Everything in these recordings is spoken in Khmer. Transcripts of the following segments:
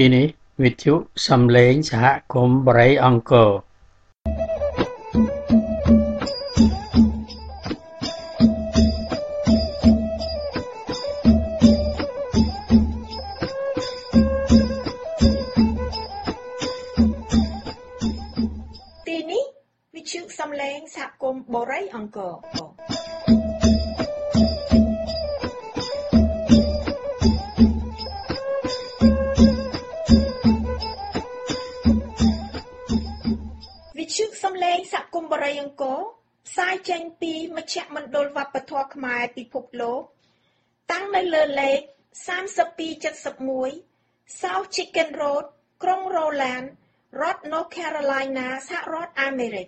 ទីនេះវិទ្យុសំឡេងសហគមន៍បរិយអង្គរទីនេះវិទ្យុសំឡេងសហគមន៍បរិយអង្គរ សំឡេងសហគមន៍បរិយអង្គរផ្សាយចេញពីមជ្ឈមណ្ឌលវប្បធម៌ខ្មែរពិភពលោកតាំងនៅលើលេខ3271 South Chicken Road ក្រុង Roland រដ្ឋ North Carolina សហរដ្ឋអាមេរិក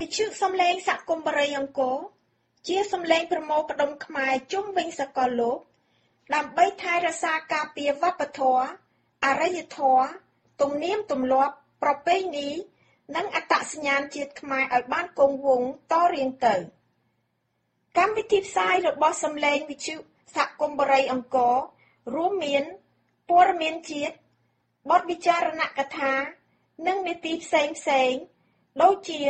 វិទ្យុសំឡេងសហគមន៍បរិយអង្គរ ជាសំឡេងប្រមូលផ្ដុំខ្មែរជុំវិញសកលលោក ដើម្បីថែរក្សាការពារវប្បធម៌អរិយធម៌ទំនៀមទម្លាប់ប្រពៃណីនិងអត្តសញ្ញាណជាតិខ្មែរឲ្យបានគង់វង្សតរៀងទៅ កម្មវិធីផ្សាយរបស់សំឡេងវិទ្យុសហគមន៍បរិយអង្គររួមមានព័ត៌មានជាតិបទវិចារណកថា និងនីតិផ្សេងផ្សេងៗដូចជា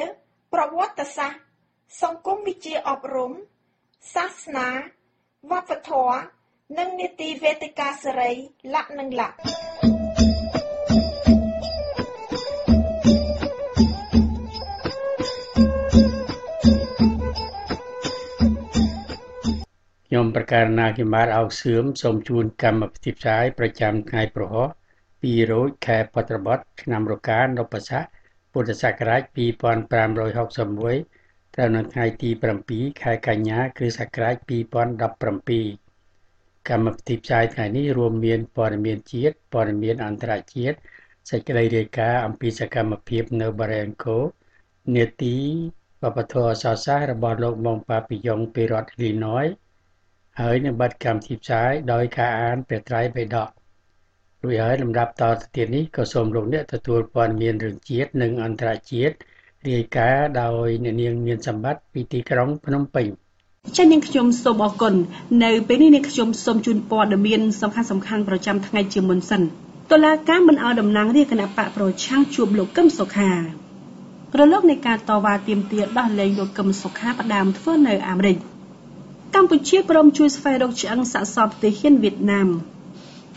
ប្រវត្តិសាស្ត្រ សង្គមវិជ្ជាអប់រំ សាសនាវប្បធម៌និងនីតិវេទិកាសេរីលក្ខណៈលក្ខណ៍ខ្ញុំប្រកាសណាគិមាតអោកសឿមសូមជូនកម្មវិធីផ្សាយប្រចាំថ្ងៃប្រហោះ2រោចខែបត្របុត្រឆ្នាំរកានពស័កពុទ្ធសករាជ2561 ត្រូវនៅថ្ងៃទី7ខែកញ្ញាគ្រិស្តសករាជ2017កម្មវិធីផ្សាយថ្ងៃនេះរួមមានព័ត៌មានជាតិព័ត៌មានអន្តរជាតិសេចក្តីរាយការណ៍អំពីសកម្មភាពនៅបារ៉េអង្គរនេតិវប្បធម៌អក្សរសាស្ត្ររបស់លោកមុងប៉ាពីយ៉ុងពីរដ្ឋ Illinois ហើយនឹងបិទកម្មវិធីផ្សាយដោយការអានព្រះត្រៃបិដករួចហើយលំដាប់តទៅទៀតនេះក៏សូមលោកអ្នកទទួលព័ត៌មានរឿងជាតិនិងអន្តរជាតិ រាយការណ៍ដោយអ្នកនាងមានសម្បត្តិពីទីក្រុងភ្នំពេញចា៎នាងខ្ញុំសូមអរគុណនៅពេលនេះនាងខ្ញុំសូមជូនព័ត៌មានសំខាន់សំខាន់ប្រចាំថ្ងៃជាមុនសិនតុលាការមិនអោយតំណាងរាជគណៈបកប្រឆាំងជួបលោកកឹមសុខារលកនៃការតវ៉ាទាមទារដោះលែងលោកកឹមសុខាផ្ដើមធ្វើនៅអាមេរិកកម្ពុជាព្រមជួយស្វែងរកឆ្អឹងសាកសពទាហានវៀតណាម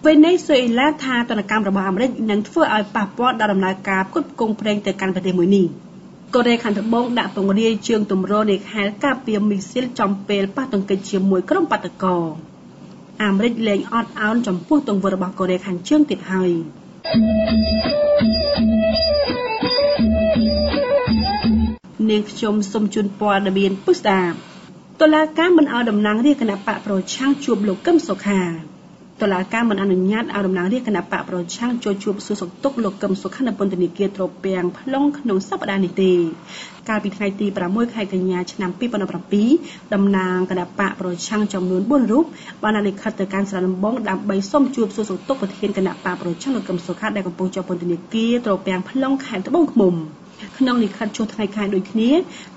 វេណេស៊ុយអេឡាថាទនកម្មរបស់អាមេរិកនឹងធ្វើឲ្យប៉ះពាល់ដល់ដំណើរការផ្គត់ផ្គង់ប្រេងទៅកាន់ប្រទេសមួយនេះ កូរ៉េខាងត្បូងដាក់ពង្រាយជើងទម្រនៃខែលការពារមីស៊ីលចំពេលប៉ះទង្គិចជាមួយក្រុមបាតកោអាមេរិកលែងអត់ឱនចំពោះទង្វើរបស់កូរ៉េខាងជើងទៀតហើយនាងខ្ញុំសូមជូនព័ត៌មានពុស្ដាតុលាការមិនអោយតំណាងរាជគណៈបកប្រឆាំងជួបលោកកឹមសុខា តុលាការមិនអនុញ្ញាតឲ្យតំណាងរាជគណៈបកប្រឆាំងចូលជួបសួរសុខទុក្ខលោកកឹមសុខានៅពន្ធនាគារត្រពាំង plong ក្នុងសប្តាហ៍នេះទេកាលពីថ្ងៃទី6ខែកញ្ញាឆ្នាំ2017តំណាងគណៈបកប្រឆាំងចំនួន4រូបបានដាក់លិខិតទៅកាន់សាលាដំបងដើម្បីសុំជួបសួរសុខទុក្ខប្រធានគណៈបកប្រឆាំងលោកកឹមសុខាដែលកំពុងជាប់ពន្ធនាគារត្រពាំង plong ខេត្តត្បូងឃ្មុំក្នុងលិខិតចុះថ្ងៃខែដូចគ្នា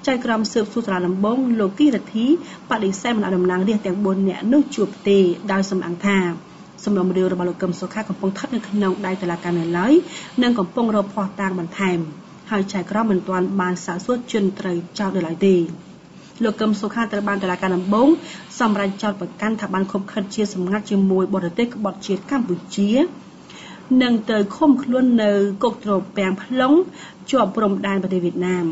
ចៅក្រមស៊ើបសួរសាលាដំបងលោកគីរទ្ធីបដិសេធមិនឲ្យតំណាងរាស្ត្រទាំង4នាក់នោះជួបទេដោយសំអាងថា សំណុំរឿងរបស់លោកកឹមសុខាកំពុងស្ថិតនៅក្នុងដៃតុលាការនៅឡើយនិងកំពុងរកភស្តុតាងបន្ថែមហើយចៅក្រមមិនទាន់បានសាកសួរជនត្រូវចោទនៅឡើយទេលោកកឹមសុខាត្រូវបានតុលាការដំបងសម្រេចចោទប្រកាន់ថាបានខុបខិតជាសម្ងាត់ជាមួយបរទេសក្បត់ជាតិកម្ពុជានិងទៅឃុំខ្លួននៅគុកត្រពាំង plong ជាប់ព្រំដែនប្រទេសវៀតណាម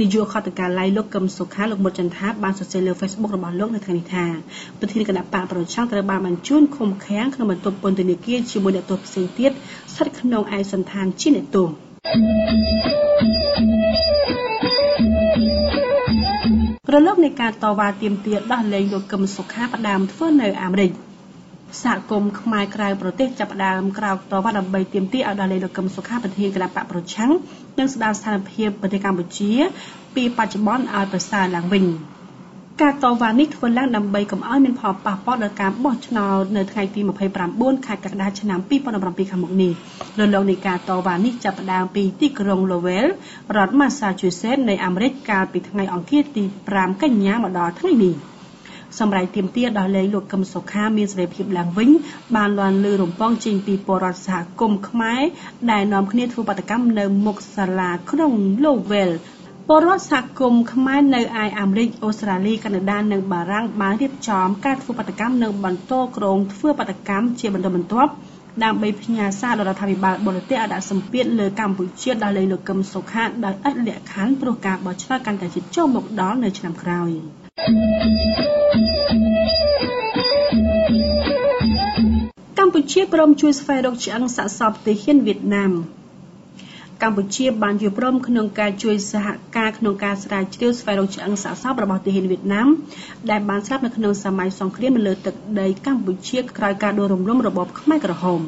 នាយកខតកាល័យលោកកឹមសុខាលោកមុតចន្ទថាបានសរសេរលើ Facebook របស់លោកនៅថ្ងៃនេះថាប្រធានគណៈបកប្រឆាំងត្រូវបានបញ្ជូនឃុំឃាំងក្នុងបន្ទប់ពន្ធនាគារជាមួយអ្នកទោសផ្សេងទៀតស្ថិតក្នុងឯកសណ្ឋានជាអ្នកទោសរលកនៃការតវ៉ាទាមទារដោះលែងលោកកឹមសុខាផ្ដើមធ្វើនៅអាមេរិក សហគមន៍ខ្មែរក្រៅប្រទេសចាប់ផ្ដើមក្រោកតវ៉ាដើម្បីទាមទារឲ្យដល់លេខលោកកឹមសុខាប្រធានគណៈបកប្រឆាំងនិងស្ដារស្ថានភាពប្រទេសកម្ពុជា ពីបច្ចុប្បន្នឲ្យប្រសើរឡើងវិញការតវ៉ានេះធ្វើឡើងដើម្បីកុំឲ្យមានផលប៉ះពាល់ដល់ការបោះឆ្នោតនៅថ្ងៃទី29ខែកក្កដាឆ្នាំ2017ខាងមុខនេះរលកនៃការតវ៉ានេះចាប់ផ្ដើមពីទីក្រុង Lowell រដ្ឋ Massachusetts នៃអាមេរិកកាលពីថ្ងៃអង្គារទី5កញ្ញាមកដល់ថ្ងៃនេះ សម្រាប់ទៀមទាដល់លេងលោកកឹមសុខាមានសេរីភាពឡើងវិញបានលន់លឺរំពងចេញពីពលរដ្ឋសហគមន៍ខ្មែរដែលនាំគ្នាធ្វើបាតកម្មនៅមុខសាលាក្នុង Lowell ពលរដ្ឋសហគមន៍ខ្មែរនៅឯអាមេរិកអូស្ត្រាលីកាណាដានិងបារាំងបានរៀបចំការធ្វើបាតកម្មនិងបន្តក្រងធ្វើបាតកម្មជាបន្តបន្ទាប់ដើម្បីផ្ញើសារដល់រដ្ឋាភិបាលបរទេសឲ្យដាក់សម្ពាធលើកម្ពុជាដល់លេងលោកកឹមសុខាដោយឥតលក្ខខណ្ឌព្រោះការបោះឆ្នោតកាន់តែជិតចូលមកដល់នៅឆ្នាំក្រោយ កម្ពុជាព្រមជួយស្វែងរកឆ្អឹងសាកសពទាហានវៀតណាមកម្ពុជាបានយល់ព្រមក្នុងការជួយសហការក្នុងការស្រាវជ្រាវស្វែងរកឆ្អឹងសាកសពរបស់ទាហានវៀតណាមដែលបានស្លាប់នៅក្នុងសម័យសង្គ្រាមនៅលើទឹកដីកម្ពុជាក្រោយការដួលរំលំរបបខ្មែរក្រហម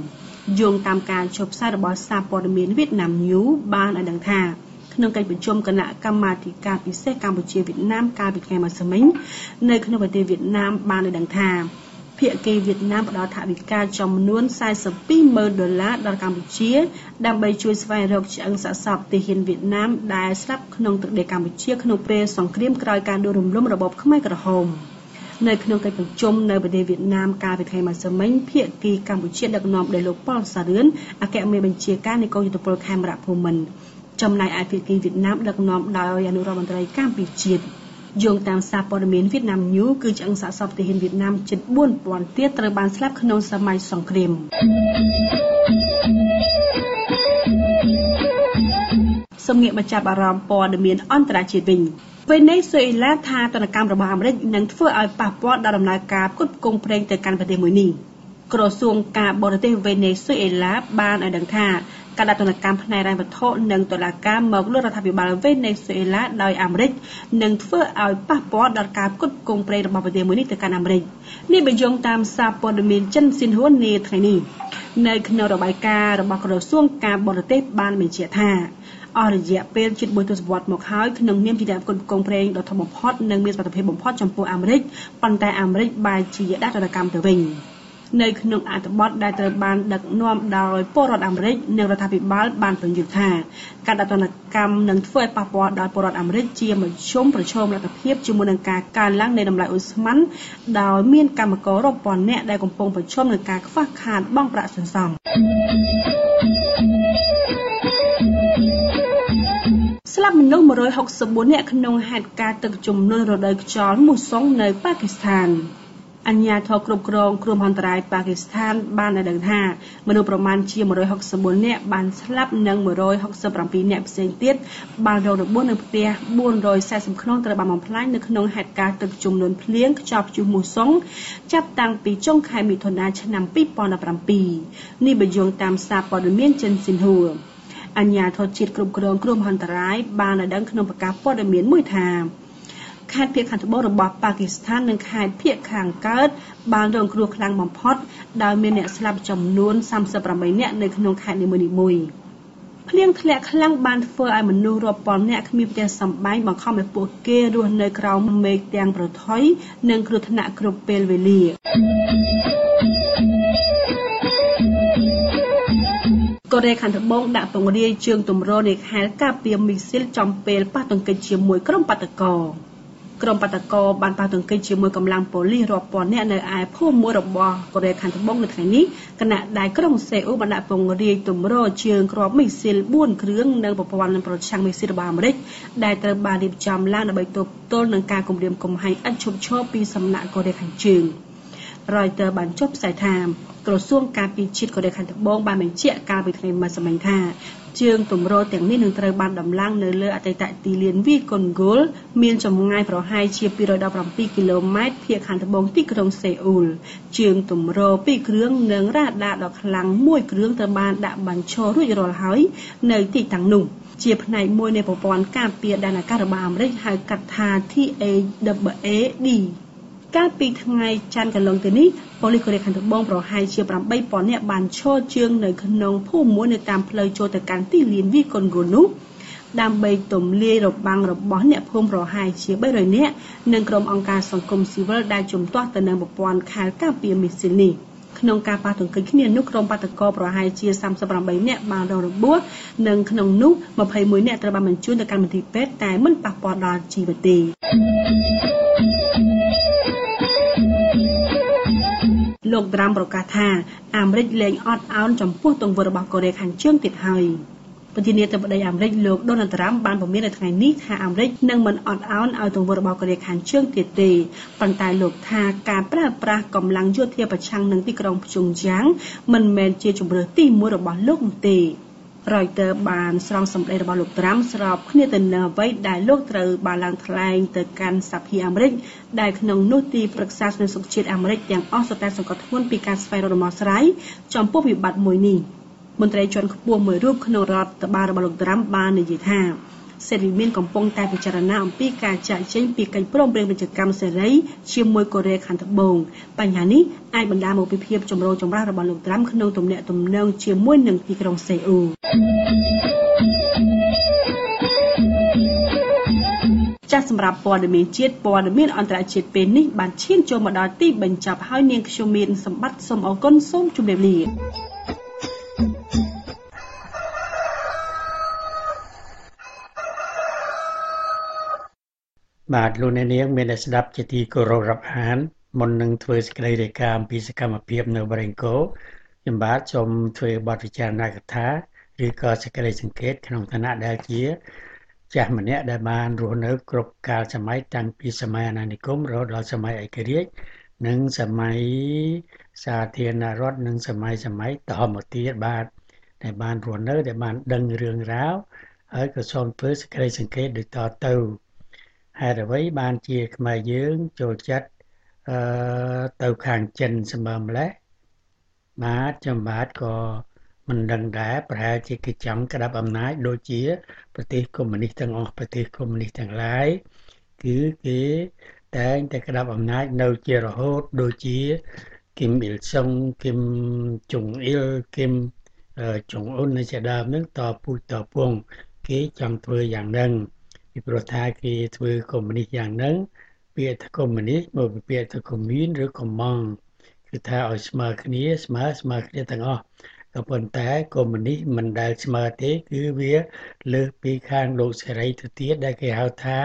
យោងតាមការចុះផ្សាយរបស់សារព័ត៌មានវៀតណាម News បានឲ្យដឹងថា ក្នុងកិច្ចប្រជុំគណៈកម្មាធិការពិសេសកម្ពុជាវៀតណាមកាលពីថ្ងៃម្សិលមិញនៅក្នុងប្រទេសវៀតណាមបានឲ្យដឹងថាភាគីវៀតណាមផ្ដល់ថវិកាចំនួន42,000ដុល្លារដល់កម្ពុជា ដើម្បីជួយស្វែងរកឆ្អឹងសាកសពទាហានវៀតណាមដែលស្លាប់ក្នុងទឹកដីកម្ពុជាក្នុងពេលសង្គ្រាមក្រោយការដួលរំលំរបបខ្មែរក្រហមនៅក្នុងកិច្ចប្រជុំនៅប្រទេសវៀតណាមកាលពីថ្ងៃម្សិលមិញភាគីកម្ពុជាដឹកនាំដោយលោកប៉ុលសារឿនអគ្គមេបញ្ជាការនៃកងយុទ្ធពលខេមរៈភូមិន្ទ ចំណែកឯភាគីវៀតណាមដឹកនាំដោយអនុរដ្ឋមន្ត្រីកម្ពុជាជាតិយោងតាមសារព័ត៌មានវៀតណាមញូគឺឆ្អឹងសាកសពទាហានវៀតណាមជិត4000ទៀតត្រូវបានស្លាប់ក្នុងសម័យសង្គ្រាមសំងាកបញ្ចាប់អារម្មណ៍ព័ត៌មានអន្តរជាតិវិញវេណេស៊ុយអេឡាថាទនកម្មរបស់អាមេរិកនឹងធ្វើឲ្យប៉ះពាល់ដល់ដំណើរការផ្គត់ផ្គង់ប្រេងទៅកាន់ប្រទេសមួយនេះក្រសួងការបរទេសវេណេស៊ុយអេឡាបានឲ្យដឹងថា ការដាក់ទណ្ឌកម្មផ្នែករ៉ែវត្ថុនិងតុលាការមកលើរដ្ឋាភិបាលវេណេស៊ុយអេឡាដោយអាមេរិកនឹងធ្វើឲ្យប៉ះពាល់ដល់ការផ្គត់ផ្គង់ប្រេងរបស់ប្រទេសមួយនេះទៅកាន់អាមេរិកនេះបញ្ជាក់តាមសារព័ត៌មានចិនស៊ីនហួននាថ្ងៃនេះនៅក្នុងរបាយការណ៍របស់ក្រសួងការបរទេសបានបញ្ជាក់ថាអស់រយៈពេលជិត1ទសវត្សរ៍មកហើយក្នុងនាមជាអ្នកផ្គត់ផ្គង់ប្រេងដ៏ធំបំផុតនិងមានសមត្ថភាពបំផុតចំពោះអាមេរិកប៉ុន្តែអាមេរិកបែរជាដាក់ទណ្ឌកម្មទៅវិញ។ នៅក្នុងអត្ថបទដែលត្រូវបានដឹកនាំដោយពលរដ្ឋអាមេរិកនិងរដ្ឋាភិបាលបានពន្យល់ថាការដាក់ទណ្ឌកម្មនឹងធ្វើឲ្យប៉ះពាល់ដល់ពលរដ្ឋអាមេរិកជាមធ្យមប្រឈមលទ្ធភាពជាមួយនឹងការកើនឡើងនៃតម្លៃអ៊ុយស្មានដោយមានកម្មកររាប់ពាន់នាក់ដែលកំពុងប្រឈមនឹងការខ្វះខាតបង់ប្រាក់សន្សំស្លាប់មនុស្ស164នាក់ក្នុងហេតុការណ៍ទឹកជំនន់រដូវខ្យល់មូសុងនៅប៉ាគីស្ថាន អញ្ញាធរគ្រប់គ្រងគ្រោះមហន្តរាយប៉ាគីស្ថាន បានឲ្យដឹងថាមនុស្សប្រមាណជា164នាក់បានស្លាប់និង167នាក់ផ្សេងទៀតបានរងរបួសនៅផ្ទះ440ខ្នងត្រូវបានបំផ្លាញនៅក្នុងហេតុការណ៍ទឹកជំនន់ភ្លៀងខ្យល់ព្យុះមូសុងចាប់តាំងពីចុងខែមិថុនាឆ្នាំ2017នេះបញ្យងតាមសារព័ត៌មានចិនស៊ីនហួរអញ្ញាធរជាតិគ្រប់គ្រងគ្រោះមហន្តរាយបានឲ្យដឹងក្នុងប្រកាសព័ត៌មានមួយថា ខេត្តភាគខាងត្បូងរបស់ប៉ាគីស្ថាននិងខេត្តភាគខាងកើតបានរងគ្រោះខ្លាំងបំផុតដោយមានអ្នកស្លាប់ចំនួន38នាក់នៅក្នុងខេត្តនីមួយៗភ្លៀងធ្លាក់ខ្លាំងបានធ្វើឲ្យមនុស្សរាប់ពាន់នាក់គ្មានផ្ទះសម្បែងបង្ខំឲ្យពួកគេរស់នៅក្រោមមេឃទាំងប្រថុយនិងគ្រោះថ្នាក់គ្រប់ពេលវេលាកូរ៉េខាងត្បូងដាក់ពង្រាយជើងទម្រនៃខែលការពារមីស៊ីលចំពេលប៉ះទង្គិចជាមួយក្រុមបាតកោ ក្រុមបាតកោបានប៉ះទង្គិចជាមួយកម្លាំងប៉ូលីសរាប់ពាន់នាក់នៅឯភូមិមួយរបស់កូរ៉េខាងត្បូងនៅថ្ងៃនេះគណៈដែលក្រុងសេអ៊ូបានដាក់ពង្រាយទម្រជើងគ្រាប់មីស៊ីល4គ្រឿងនៅប្រព័ន្ធប្រឆាំងមីស៊ីលរបស់អាមេរិកដែលត្រូវបានរៀបចំឡើងដើម្បីទប់ទល់នឹងការគំរាមកំហែងឥតឈប់ឈរពីសំណាក់កូរ៉េខាងជើង Reuters បានចុះផ្សាយថា ក្រសួងការពារជាតិកូរ៉េខាងត្បូងបានបញ្ជាក់កាលពីថ្ងៃម្សិលមិញថាជើងទម្រទាំងនេះនឹងត្រូវបានដំឡើងនៅលើអតីតទីលានវាយកុនហ្គោលមានចម្ងាយប្រហែលជា217គីឡូម៉ែត្រភាគខាងត្បូងទីក្រុងសេអ៊ូលជើងទម្រ2គ្រឿងនិងរ៉ាដាដ៏ខ្លាំងមួយគ្រឿងត្រូវបានដាក់បញ្ឈររួចរាល់ហើយនៅទីតាំងនោះជាផ្នែកមួយនៃប្រព័ន្ធការពារដែនអាកាសរបស់អាមេរិកហៅកាត់ថា TAWAD កាលពីថ្ងៃច័ន្ទកន្លងទៅនេះប៉ូលីសកូរ៉េខាងត្បូងប្រហែលជា8000នាក់បានឈរជើងនៅក្នុងភូមិមួយនៅតាមផ្លូវចូលទៅកាន់ទីលានវាយកុនហ្គោនោះដើម្បីទម្លាយរបាំងរបស់អ្នកភូមិប្រហែលជា300នាក់និងក្រុមអង្គការសង្គមស៊ីវិលដែលជំទាស់ទៅនឹងប្រព័ន្ធខែលការពារមីស៊ីលនេះក្នុងការប៉ះទង្គិចគ្នានោះក្រុមបាតកោប្រហែលជា38នាក់បានរងរបួសនិងក្នុងនោះ21នាក់ត្រូវបានបញ្ជូនទៅកាន់មន្ទីរពេទ្យតែមិនប៉ះពាល់ដល់ជីវិតទេ លោកត្រាំប្រកាសថាអាមេរិកលែងអត់ឱនចំពោះទង្វើរបស់កូរ៉េខាងជើងទៀតហើយប្រធានាធិបតីអាមេរិកលោកដូណាល់ត្រាំបានពមៀននៅថ្ងៃនេះថាអាមេរិកនឹងមិនអត់ឱនឲ្យទង្វើរបស់កូរ៉េខាងជើងទៀតទេប៉ុន្តែលោកថាការប្រើប្រាស់កម្លាំងយោធាប្រឆាំងនឹងទីក្រុងភ្ជុងយ៉ាងមិនមែនជាជំរើសទី1របស់លោកនោះទេ Reuters បានស្រង់សម្ដីរបស់លោកត្រាំស្របគ្នាទៅនឹងអ្វីដែលលោកត្រូវបានឡើងថ្លែងទៅកាន់សភាអាមេរិកដែលក្នុងនោះទីប្រឹក្សាសន្តិសុខជាតិអាមេរិកទាំងអស់សុទ្ធតែសង្កត់ធ្ងន់ពីការស្វែងរកដំណោះស្រាយចំពោះវិបត្តិមួយនេះមន្ត្រីជាន់ខ្ពស់មួយរូបក្នុងរដ្ឋបាលរបស់លោកត្រាំបាននិយាយថា សេរីមានកំពុងតែពិចារណាអំពីការចាក់ចេញពីកិច្ចព្រមព្រៀងពាណិជ្ជកម្មសេរីជាមួយកូរ៉េខាងត្បូងបញ្ហានេះអាចបណ្ដាលមកពីភាពចម្រូងចម្រាសរបស់លោកត្រាំក្នុងទំនាក់ទំនងជាមួយនឹងទីក្រុងសេអ៊ូលចាស់សម្រាប់ព័ត៌មានជាតិព័ត៌មានអន្តរជាតិពេលនេះបានឈានចូលមកដល់ទីបញ្ចប់ហើយនាងខ្ញុំមានសម្បត្តិសូមអរគុណសូមជម្រាបលា បាទលោកអ្នកនាងមានតែស្ដាប់ជាទីគោរពរាប់អានមុននឹងធ្វើសេចក្តីរាយការណ៍អំពីសកម្មភាពនៅបរិង្គោខ្ញុំបាទសូមធ្វើបទពិចារណាកថាឬក៏សេចក្តីសង្កេតក្នុងឋានៈដែលជាចាស់ម្នាក់ដែលបានរស់នៅគ្រប់កាលសម័យតាំងពីសម័យអាណានិគមរហូតដល់សម័យឯករាជ្យនិងសម័យសាធារណរដ្ឋនិងសម័យសម័យតមកទៀតបាទដែលបានរស់នៅដែលបានដឹងរឿងរ៉ាវហើយក៏សូមធ្វើសេចក្តីសង្កេតដូចតទៅ ហេតុអ្វីបានជាខ្មែរយើងចូលចិត្តអឺទៅខាងចិនសម្បើម្លេះបាទចំបាទក៏មិនដឹងដែរប្រហែលជាគេចង់ក្តាប់អំណាចដូចជា ប្រទេសកុម្មុយនីសទាំងអស់ប្រទេសកុម្មុយនីសទាំងឡាយគឺគេតែងតែក្តាប់អំណាចនៅជារហូតដូចជាគឹមអ៊ីលសុងគឹមជុងអ៊ីលគឹមជុងអ៊ុននៅជាដើមនឹងតពូជតពងគេចង់ធ្វើយ៉ាងហ្នឹង ពីព្រោះថាគេធ្វើកុម្មុយនីសយ៉ាងហ្នឹងពាក្យថាកុម្មុយនីសមកពីពាក្យថាកុំមានឬកុំម៉ងគឺថាឲ្យស្មើគ្នាស្មើស្មើគ្នាទាំងអស់ក៏ប៉ុន្តែកុម្មុយនីសមិនដែលស្មើទេ គឺវាលើសពីខាងលោកសេរីទៅទៀតដែលគេហៅថា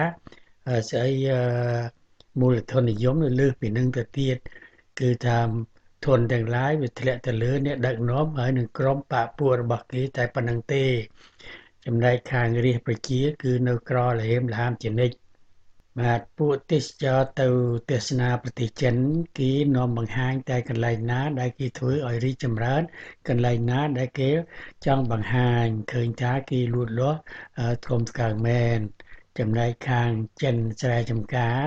ស្អីមូលធននិយមលើសពីនឹងទៅទៀតគឺថាធនទាំងឡាយវាធ្លាក់ទៅលើអ្នកដឹកនាំហើយនឹងក្រុមបពពួករបស់គេតែប៉ុណ្្នឹងទេ ចំណែកខាងរាជប្រជា គឺនៅក្រលហេមលហាមជានិច្ចបាទពួកទេសចរទៅទេសនាប្រទេសចិន គេនាំបង្ហាញតែកន្លែងណា ដែលគេធ្វើឲ្យរីកចម្រើន កន្លែងណាដែលគេចង់បង្ហាញឃើញថាគេលូតលាស់ធំស្កើងមែនចំណែកខាងចិនស្រែចម្ការ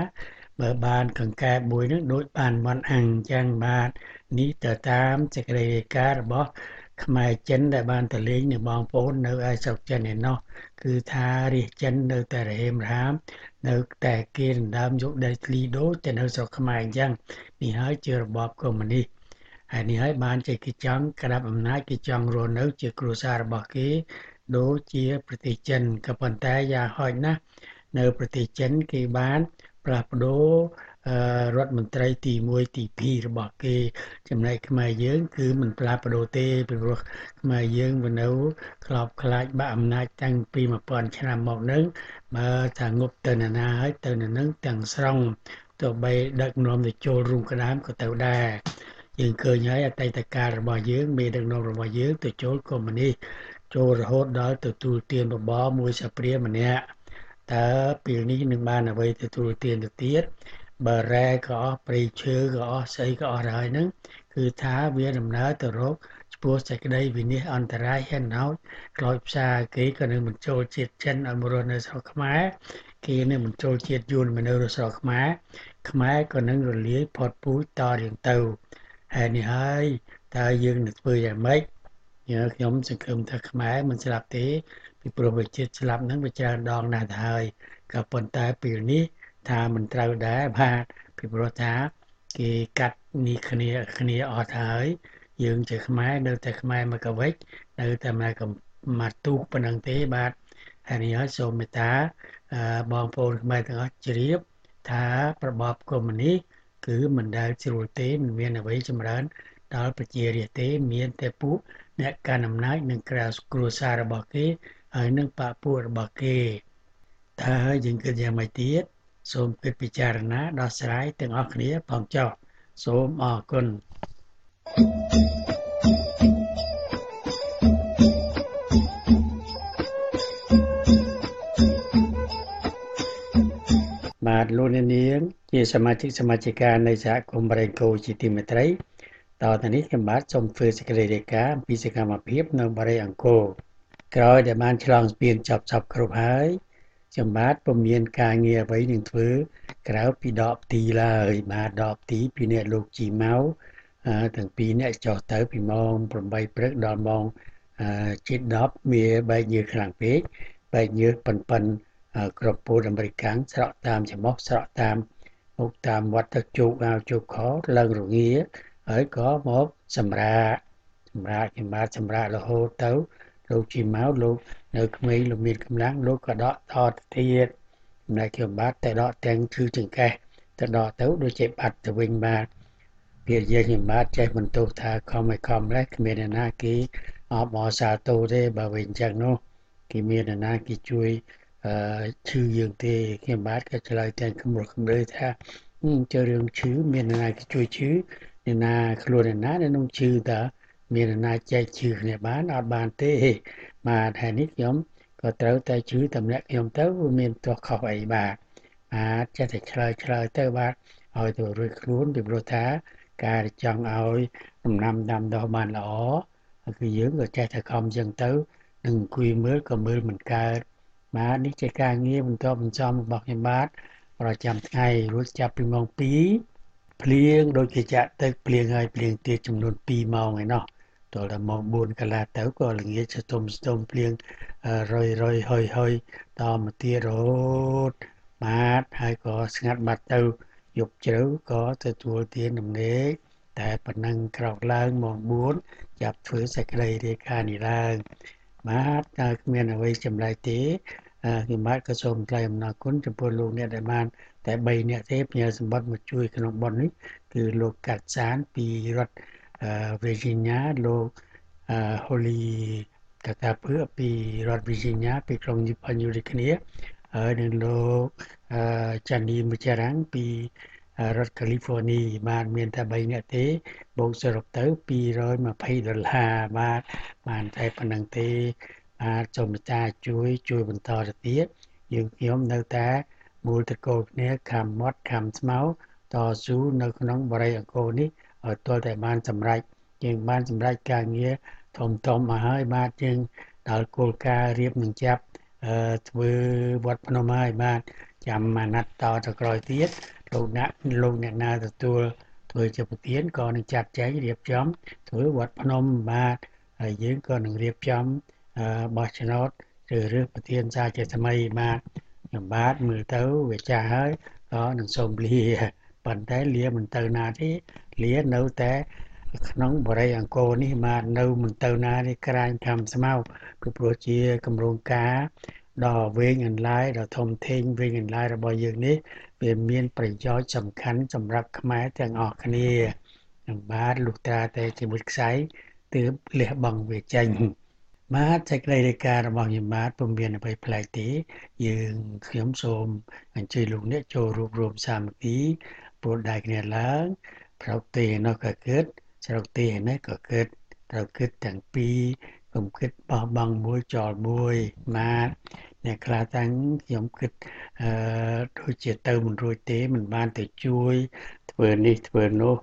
បើបានកង្កែបមួយនឹងដូចបានមន់អាំងចឹងបាទនេះទៅតាមសេចក្តីរាយការណ៍របស់ ខ្មែរចិនដែលបានទៅលេងនៅបងប្អូននៅឯស្រុកចិនឯណោះគឺថារាជចិននៅតែរហេមរហាម នៅតែគេដណ្ដើមយកដីធ្លីដូរទៅនៅស្រុកខ្មែរអញ្ចឹងនេះហើយជារបបកុម្មុយនីសហើយនេះហើយបានជាគេចង់ក្តាប់អំណាចគេចង់រស់នៅជាគ្រួសាររបស់គេដូចជាប្រទេសចិនក៏ប៉ុន្តែយ៉ាងហោចណាស់នៅប្រទេសចិនគេបានផ្លាស់ប្ដូរ រដ្ឋមន្ត្រីទី1ទី2របស់គេ ចំណែកខ្មែរយើង គឺមិនផ្លាស់ប្ដូរទេពីព្រោះខ្មែរយើងវានៅក្របខ្លាចបាក់អំណាចតាំងពី1000ឆ្នាំមកនឹងបើថាងប់ទៅណាណាហើយទៅនឹងទាំងស្រុងទោះបីដឹកនាំទៅចូលរួមក្តាមក៏ទៅដែរយើងឃើញហើយអតីតកាលរបស់យើងមេដឹកនាំរបស់យើងទៅចូលកុម្មុយនីសចូលរហូតដល់ទទួលទានបបរមួយសាព្រាម្នាក់តើពេលនេះនឹងបានអ្វីទទួលទានទៅទៀត បើរ៉ែក៏អស់ព្រៃឈើក៏អស់ស្អីក៏អស់ហើយហ្នឹងគឺថាវាដំណើរទៅរកឈ្មោះសេចក្តីវិនិច្ឆ័យអន្តរាយហេណោចក្លោចផ្សារគេក៏នឹងបញ្ចូលជាតិចិនឲ្យមករស់នៅស្រុកខ្មែរគេនឹងបញ្ចូលជាតិយួនមកនៅស្រុកខ្មែរខ្មែរក៏នឹងរលាយផុតពូជតរៀងទៅហើយនេះហើយតើយើងនឹងធ្វើយ៉ាងម៉េចយើងខ្ញុំសង្ឃឹមថាខ្មែរមិនស្លាប់ទេពីព្រោះវិជាតិស្លាប់ហ្នឹងវាច្រើនដងណាស់ទៅហើយក៏ប៉ុន្តែពេលនេះ ថាមិនត្រូវដែរបាទពីព្រោះថាគេកាត់នេះគ្នាគ្នាអត់ហើយយើងជាខ្មែរនៅតែខ្មែរមកកវិចនៅតែមកមកទូកប៉ុណ្ណឹងទេបាទហើយនេះហើយសូមមេត្តាបងប្អូនខ្មែរទាំងអស់ជ្រាបថារបបកុម្មុយនីសគឺមិនដែលជ្រុលទេមិនមានអ្វីចម្រើនដល់ប្រជារាស្ត្រទេមានតែពួកអ្នកកាន់អំណាចនិងក្រៅគ្រួសាររបស់គេហើយនឹងបពុះរបស់គេតើយើងគិតយ៉ាងម៉េចទៀត សូមគិតពិចារណាដោះស្រាយទាំងអស់គ្នាផងចុះសូមអរគុណបាទលោកនាងជាសមាជិកសមាជិកានៃសហគមន៍បរិង្គោជាទីមេត្រីតទៅនេះខ្ញុំបាទសូមធ្វើសេចក្តីរាយការណ៍អំពីសកម្មភាពនៅបរិយអង្គរក្រោយដែលបានឆ្លងស្ពានចប់ចប់គ្រប់ហើយ ខ្ញុំបាទពុំមានការងារអ្វីនឹងធ្វើក្រៅពីដកទីឡើយបាទដកទីពីអ្នកលោកជីម៉ៅទាំងពីរអ្នកចុះទៅពីម៉ោង8ព្រឹកដល់ម៉ោងជិត10វាបែកញើសខ្លាំងពេកបែកញើសប៉ិនប៉ិនក្របពូតអាមេរិកាំងស្រក់តាមច្រមុះស្រក់តាមមុខតាមវត្តទឹកជោគអាវជោគខឡើងរងាហើយក៏មកសម្រាប់សម្រាប់ខ្ញុំបាទសម្រាប់រហូតទៅ លោកជីម៉ៅលោកនៅក្មេងលោកមានកម្លាំងលោកក៏ដកថតទៀតម្នាក់ខ្ញុំបាទតែដកទាំងគឺចង្កេះទៅដកទៅដូចជាបាត់ទៅវិញបាទពាក្យយើងខ្ញុំបាទចេះបន្ទោសថាខំឲ្យខំលេះគ្មានអ្នកណាគេអបអសាទរទេបើវិញចឹងនោះគេមានអ្នកណាគេជួយអឺឈឺយើងទេខ្ញុំបាទក៏ឆ្លើយតែគំរគំរើថាជើរឿងឈឺមានអ្នកណាគេជួយឈឺអ្នកណាខ្លួនអ្នកណានៅនឹងឈឺតើ មានអ្នកណាចែកឈឺគ្នាបានអត់បានទេបាទហើយនេះខ្ញុំក៏ត្រូវតែជឿតម្លាក់ខ្ញុំទៅវាមានទោះខុសអីបាទបាទចេះតែឆ្លើយឆ្លើយទៅបាទឲ្យទៅរួចខ្លួនពីព្រោះថា ការចង់ឲ្យដំណាំដាំដុះបានល្អគឺយើងក៏ចេះតែខំចឹងទៅនឹងអង្គុយមើលក៏មើលមិនកើតបាទនេះជាការងារបន្តបញ្ចំរបស់ខ្ញុំបាទប្រចាំថ្ងៃរួចចាប់ពីម៉ោង2ភ្លៀងដូចជាចាក់ទឹកភ្លៀងហើយភ្លៀងទៀតចំនួន2ម៉ោងឯណោះ ទល់តែម៉ោង4កន្លះទៅក៏ល្ងាចស្ទុំស្ទុំភ្លៀងរយរយហុយហុយតមកទៀតរហូតបាទហើយក៏ស្ងាត់បាត់ទៅយប់ជ្រៅក៏ទទួលទានដំណេកតែប៉ុណ្ណឹងក្រោកឡើងម៉ោង4ចាប់ធ្វើសេចក្តីរាយការណ៍នេះឡើងបាទតើគ្មានអ្វីចម្លែកទេខ្ញុំបាទក៏សូមថ្លែងអំណរគុណចំពោះលោកអ្នកដែលបានតែ3នាក់ទេ ផ្ញើសម្បត្តិមកជួយក្នុងប៉ុននេះគឺលោកកាត់សានពីរដ្ឋ Virginia លោក Holly កតាពើពីរដ្ឋ Virginia ពីក្រុងបញ្ញូរីគ្នាហើយនឹងលោកចានីមចារាំងពីរដ្ឋ California បានមានតែ3នាក់ទេបូកសរុបទៅ220ដុល្លារបាទបានតែប៉ុណ្្នឹងទេបាទសូមមេត្តាជួយជួយបន្តទៅទៀតយើងខ្ញុំនៅតែមូលតកោគ្នាខំមាត់ខំស្មៅតស៊ូនៅក្នុងបរិយាអង្គរនេះឲ្យ ទាល់តែបានសម្រេចយើងបានសម្រេចការងារធំធំមកហើយបាទយើងដល់គោលការណ៍រៀបនឹងចាប់អឺធ្វើវត្តភ្នំហើយបាទចាំអាណត្តិតទៅក្រោយទៀតលោកអ្នកលោកអ្នកណាទទួលធ្វើជាប្រធានក៏នឹងចាត់ចែងរៀបចំធ្វើវត្តភ្នំបាទហើយយើងក៏នឹងរៀបចំអឺបោះឆ្នោតឬរើសប្រធានសាជាថ្មីបាទខ្ញុំបាទមើលទៅវាចាស់ហើយក៏នឹងសូមលា ប៉ុន្តែលាមិនទៅណាទេលានៅតែក្នុងបរិយអង្គរនេះបាទនៅមិនទៅណានេះក្រាញខំស្មៅពីព្រោះជាគម្រោងការដ៏វែងអន្លាយដ៏ធំធេងវែងអន្លាយរបស់យើងនេះវាមានប្រយោជន៍សំខាន់សម្រាប់ខ្មែរទាំងអស់គ្នាបាទលុះត្រាតែជាមួយខ្សែទើបលះបង់វាចេញបាទសេចក្តីរាយការណ៍របស់ខ្ញុំបាទពុំមានអ្វីប្លែកទេយើងខ្ញុំសូមអញ្ជើញលោកអ្នកចូលរួមរួមសាមគ្គី ព្រោះដែរគ្នាឡើងប្រោកទេនោះក៏គិតស្រុកទេនេះក៏គិតត្រូវគិតទាំងពីរកុំគិតបោះបង់មួយចោលមួយបាទអ្នកខ្លះតាំងខ្ញុំគិតអឺដូចជាទៅមិនរួចទេមិនបានទៅជួយ ធ្វើនេះធ្វើនោះ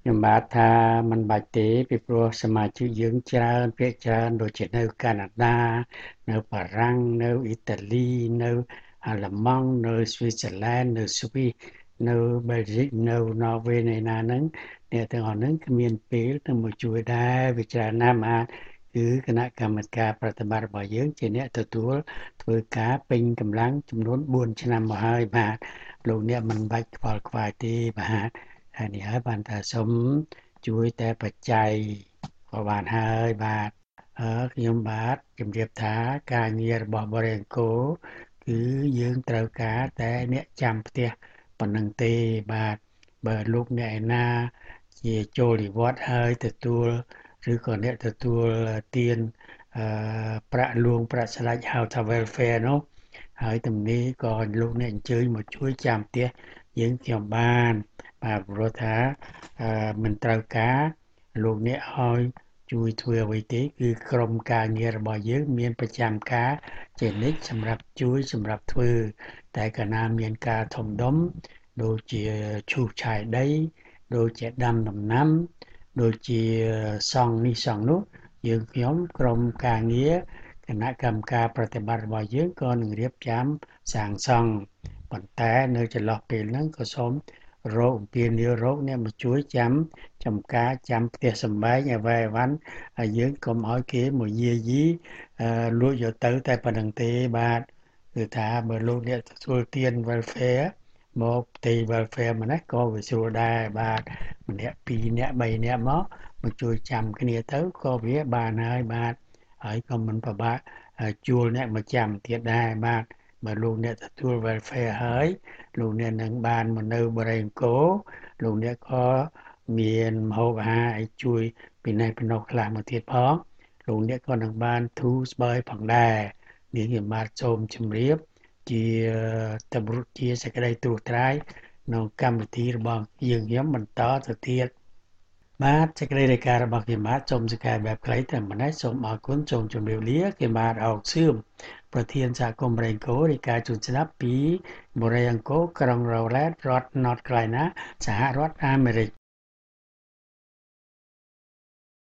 ខ្ញុំបាទថាมันបាច់ទេពីព្រោះសមាជិកយើងច្រើនភាគច្រើនដូចជានៅកាណាដា នៅបារាំងនៅអ៊ីតាលីនៅអាល្លឺម៉ង់នៅស្វីស័រឡែននៅស្វីស នៅបែលហ្សិកនៅណ័រវេនៅណាហ្នឹងអ្នកទាំងអស់ហ្នឹងគ្មានពេលទៅមកជួយដែរវិចារណាមកគឺគណៈកម្មការប្រតិបត្តិរបស់យើង ជាអ្នកទទួលធ្វើការពេញកម្លាំងចំនួន4ឆ្នាំមកហើយបាទលោកអ្នកមិនបាច់ខ្វល់ខ្វាយទេបាទហើយនេះហើយបានថាសូមជួយតែបច្ច័យក៏បានហើយបាទអឺខ្ញុំបាទជំរាបថាការងាររបស់បរិយាកោគឺយើងត្រូវការតែអ្នកចាំផ្ទះ ប៉ុណ្ណឹងទេបាទបើលោកអ្នកឯណាជាចូលនិវត្តន៍ហើយទទួលឬក៏អ្នកទទួលទានអឺប្រាក់លួងប្រាក់ស្លាច់ហៅថា welfare នោះហើយទំនេរក៏លោកអ្នកអញ្ជើញមកជួយចាំផ្ទះយើងខ្ញុំបានបាទព្រោះថាអឺមិនត្រូវការលោកអ្នកឲ្យ ជួយធ្វើអ្វីទេគឺក្រុមការងាររបស់យើងមានប្រចាំការជានិច្ចសម្រាប់ជួយសម្រាប់ធ្វើ តែកាលណាមានការធំដុំដូចជាឈូសឆាយដី ដូចជាដាំដំណាំ ដូចជាសង់នេះសង់នោះយើងខ្ញុំក្រុមការងារគណៈកម្មការប្រតិបត្តិរបស់យើងក៏នឹងរៀបចំសាងសង់ប៉ុន្តែនៅចន្លោះពេលហ្នឹងក៏សូម រោគអំពាវនាវរោគអ្នកមកជួយចាំចំការចាំផ្ទះសម្បែងអ្វីអវ៉ាន់ហើយយើងកុំឲ្យគេមកយាយីលួចយកទៅតែប៉ុណ្្នឹងទេបាទគឺថាបើលោកអ្នកទទួលទាន welfare មកផ្ទៃ welfare ម្នេះក៏វាស្រួលដែរបាទម្នាក់2នាក់3នាក់មកមកជួយចាំគ្នាទៅក៏វាបានហើយបាទហើយក៏មិនពិបាកជួលអ្នកមកចាំទៀតដែរបាទ បើលោកអ្នកទទួល welfare ហើយលោកអ្នកនឹងបានមកនៅបរិង្គោលោកអ្នកក៏មានម្ហូបអាហារឲ្យជួយពីនេះពីនោះខ្លះមកទៀតផងលោកអ្នកក៏នឹងបានធូរស្បើយផងដែរនេះខ្ញុំបាទសូមជម្រាប ជាតបរុជាសេចក្តីត្រួសត្រាយនៅកម្មវិធីរបស់យើងខ្ញុំបន្តទៅទៀត បាទសេចក្តីរាយការណ៍របស់ខ្ញុំបាទសូមសេចក្តីបែបខ្លីតែប៉ុណ្ណេះសូមអរគុណសូមជម្រាបលាខ្ញុំបាទអោកសឿមប្រធានសហគមន៍រ៉េងកូរាយការណ៍ជូនស្ដាប់ពីបូរីអង្គរក្រុងរ៉ូឡេតរដ្ឋ North Carolina សហរដ្ឋអាមេរិក